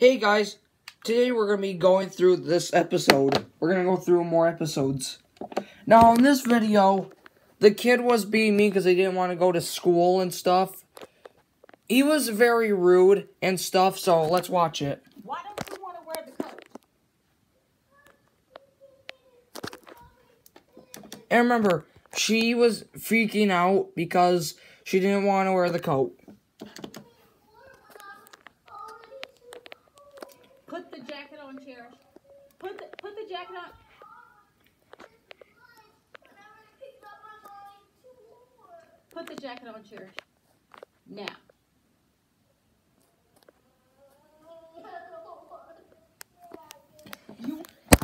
Hey guys, today we're going to be going through this episode. We're going to go through more episodes. Now, in this video, the kid was being mean because he didn't want to go to school and stuff. He was very rude and stuff, so let's watch it. Why don't you want to wear the coat? And remember, she was freaking out because she didn't want to wear the coat. Put the jacket on, Cherish. Put the put the jacket on. Put the jacket on, Cherish. Now.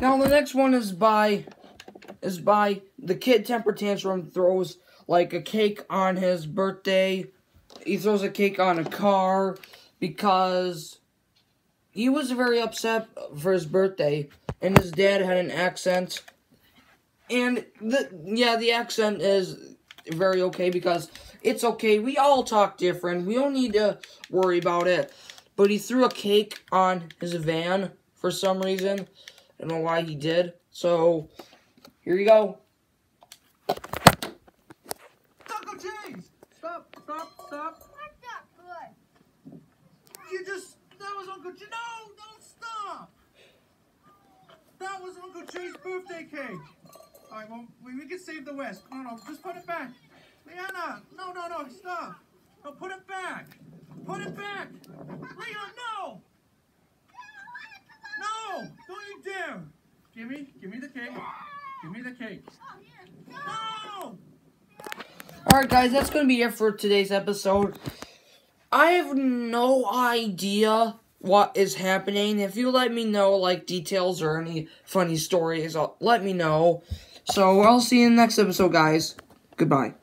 Now the next one is by is by the kid temper tantrum throws like a cake on his birthday. He throws a cake on a car because he was very upset for his birthday and his dad had an accent. And the yeah, the accent is very okay because it's okay. We all talk different. We don't need to worry about it. But he threw a cake on his van for some reason. I don't know why he did. So, here you go. James! Stop, stop, stop. That's not good. You just, that was Uncle James. No, don't stop. That was Uncle Jay's birthday cake. All right, well, we, we can save the West. No, no, just put it back. Leanna, no, no, no, stop. No, put it back. Put it back. Leon, no. No, don't you dare. Give me, give me the cake. Give me the cake. No. Alright, guys, that's going to be it for today's episode. I have no idea what is happening. If you let me know, like, details or any funny stories, uh, let me know. So, I'll see you in the next episode, guys. Goodbye.